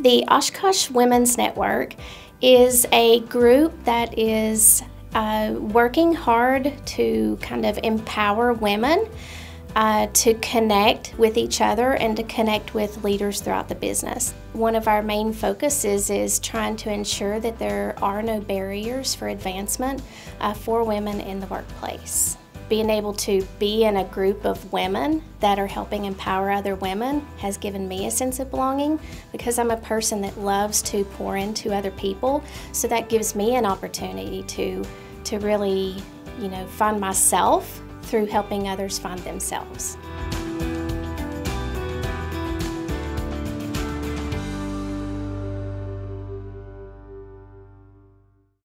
The Oshkosh Women's Network is a group that is uh, working hard to kind of empower women uh, to connect with each other and to connect with leaders throughout the business. One of our main focuses is trying to ensure that there are no barriers for advancement uh, for women in the workplace. Being able to be in a group of women that are helping empower other women has given me a sense of belonging because I'm a person that loves to pour into other people. So that gives me an opportunity to, to really, you know, find myself through helping others find themselves.